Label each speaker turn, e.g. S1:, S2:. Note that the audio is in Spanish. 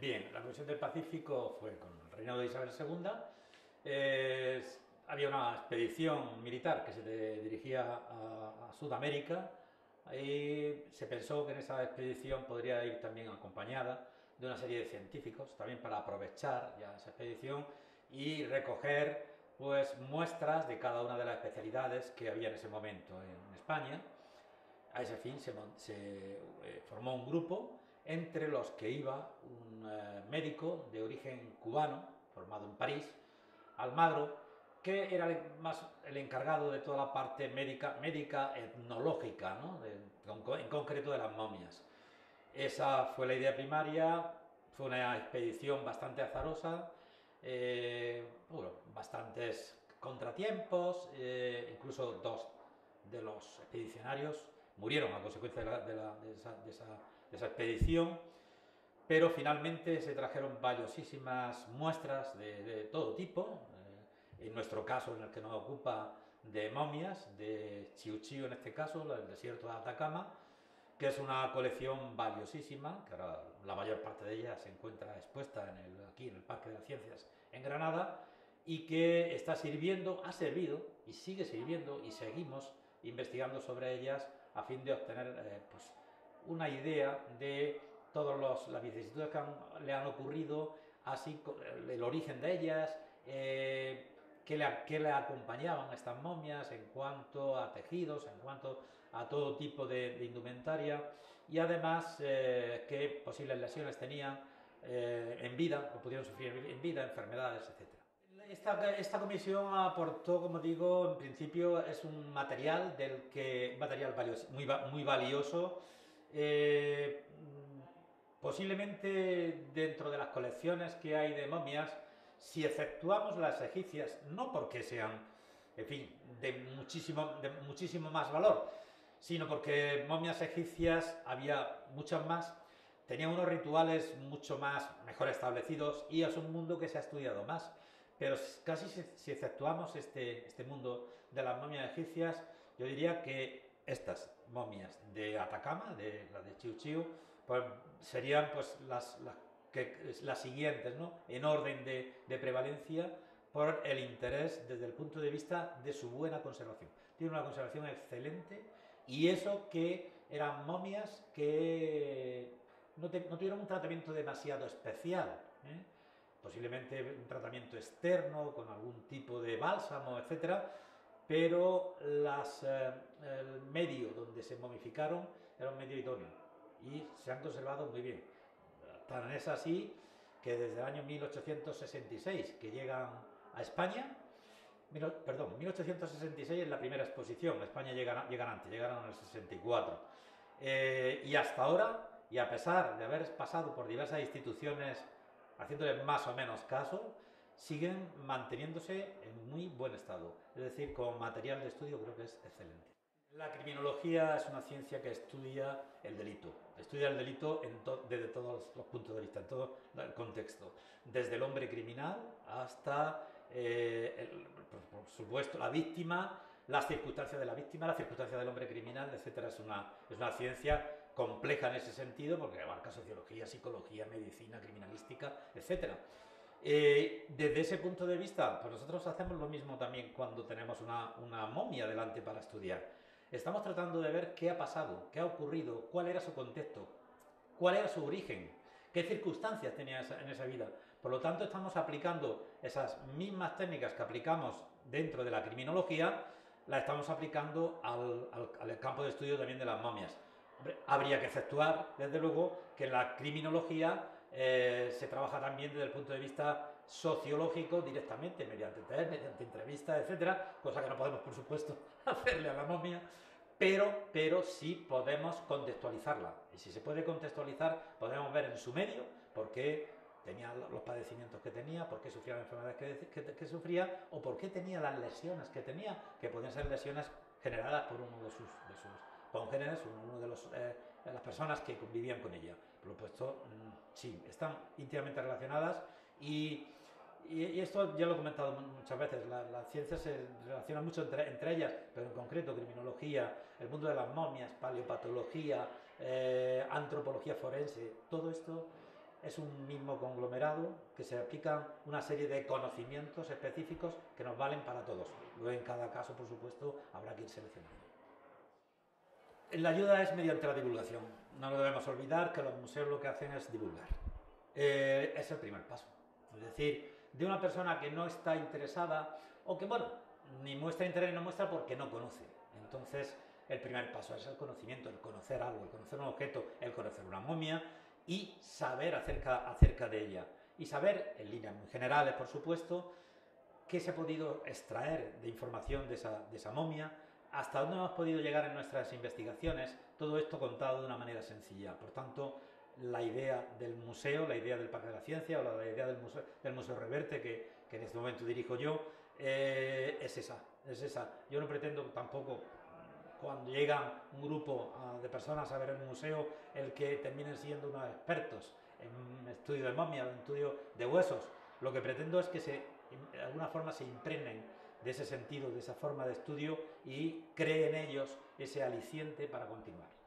S1: bien, la Comisión del Pacífico fue con el reinado de Isabel II. Eh, había una expedición militar que se dirigía a, Sudamérica. Ahí se pensó que en esa expedición podría ir también acompañada de una serie de científicos, también para aprovechar ya esa expedición y recoger pues muestras de cada una de las especialidades que había en ese momento en España. A ese fin se, eh, formó un grupo entre los que iba un eh, médico de origen cubano, formado en París, Almagro, que era el encargado de toda la parte médica, etnológica, en concreto de las momias. Esa fue la idea primaria, fue una expedición bastante azarosa, eh, bastantes contratiempos, eh, incluso dos de los expedicionarios murieron a consecuencia de, esa, expedición, pero finalmente se trajeron valiosísimas muestras de, todo tipo, eh, en nuestro caso en el que nos ocupa de momias, de Chiu Chiu en este caso, el desierto de Atacama, que es una colección valiosísima, que ahora la mayor parte de ella se encuentra expuesta en el, aquí en el Parque de las Ciencias en Granada, y que está sirviendo, ha servido y sigue sirviendo y seguimos investigando sobre ellas a fin de obtener eh, pues, una idea de todas las vicisitudes que le han ocurrido, así el origen de ellas, eh, qué le, le, acompañaban estas momias en cuanto a tejidos, en cuanto a todo tipo de, indumentaria y además eh, qué posibles lesiones tenían eh, en vida o pudieron sufrir en vida, enfermedades, etc. Esta, esta, comisión aportó, como digo, en principio es un material del que material muy valioso. Eh, posiblemente dentro de las colecciones que hay de momias, si efectuamos las egipcias, no porque sean, en fin, de muchísimo, de muchísimo más valor, sino porque momias egipcias había muchas más, tenían unos rituales mucho más mejor establecidos y es un mundo que se ha estudiado más. Pero casi si, efectuamos este, este mundo de las momias egipcias, yo diría que estas momias de Atacama, de la de Chiu Chiu, pues serían pues las, las las siguientes, ¿no? en orden de, de, prevalencia, por el interés desde el punto de vista de su buena conservación. Tiene una conservación excelente y eso que eran momias que no, no tuvieron un tratamiento demasiado especial. ¿eh? Posiblemente un tratamiento externo con algún tipo de bálsamo, etcétera, pero las, eh, el medio donde se momificaron era un medio idóneo y se han conservado muy bien. Tan es así que desde el año 1866 que llegan a España, perdón, 1866 es la primera exposición, España llegan, llegan antes, llegaron en el 64, eh, y hasta ahora, y a pesar de haber pasado por diversas instituciones haciéndole más o menos caso, siguen manteniéndose en muy buen estado, es decir, con material de estudio creo que es excelente. La criminología es una ciencia que estudia el delito, estudia el delito desde todos los puntos de vista, en todo el contexto, desde el hombre criminal hasta, eh, por, supuesto, la víctima, las circunstancias de la víctima, las circunstancias del hombre criminal, etc. Es una, es una ciencia compleja en ese sentido porque abarca sociología, psicología, medicina, criminalística, etc. Eh, desde ese punto de vista, pues nosotros hacemos lo mismo también cuando tenemos una, una momia delante para estudiar Estamos tratando de ver qué ha pasado, qué ha ocurrido, cuál era su contexto, cuál era su origen, qué circunstancias tenía en esa vida. Por lo tanto, estamos aplicando esas mismas técnicas que aplicamos dentro de la criminología, las estamos aplicando al, campo de estudio también de las momias. Habría que efectuar, desde luego, que la criminología eh, se trabaja también desde el punto de vista sociológico directamente, mediante test, mediante entrevistas, etcétera, cosa que no podemos, por supuesto, hacerle a la momia, pero, pero sí podemos contextualizarla. Y si se puede contextualizar, podemos ver en su medio por qué tenía los padecimientos que tenía, por qué sufría las enfermedades que, sufría o por qué tenía las lesiones que tenía, que pueden ser lesiones generadas por uno de sus congéneres, uno de, los, eh, de las personas que convivían con ella. Por supuesto, mm, sí, están íntimamente relacionadas y, y, esto ya lo he comentado muchas veces, la, ciencia se relaciona mucho entre, entre, ellas, pero en concreto criminología, el mundo de las momias, paleopatología, eh, antropología forense, todo esto es un mismo conglomerado que se aplican una serie de conocimientos específicos que nos valen para todos. Luego en cada caso, por supuesto, habrá que ir seleccionando. La ayuda es mediante la divulgación. No lo debemos olvidar que los museos lo que hacen es divulgar. Eh, es el primer paso. Es decir, de una persona que no está interesada o que, bueno, ni muestra interés ni no muestra porque no conoce. Entonces, el primer paso es el conocimiento, el conocer algo, el conocer un objeto, el conocer una momia y saber acerca, acerca de ella. Y saber, en líneas muy generales, por supuesto, qué se ha podido extraer de información de esa, de esa momia, hasta dónde hemos podido llegar en nuestras investigaciones, todo esto contado de una manera sencilla. Por tanto, la idea del museo, la idea del Parque de la Ciencia o la idea del Museo, del Reverte, que, en este momento dirijo yo, eh, es esa, es esa. Yo no pretendo tampoco, cuando llega un grupo ah, de personas a ver el museo, el que terminen siendo unos expertos en estudio de momia, en estudio de huesos. Lo que pretendo es que de alguna forma se impregnen de ese sentido, de esa forma de estudio y creen ellos ese aliciente para continuar.